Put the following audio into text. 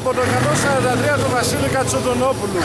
από το 143 του Βασίλη Κατσοντονόπουλου.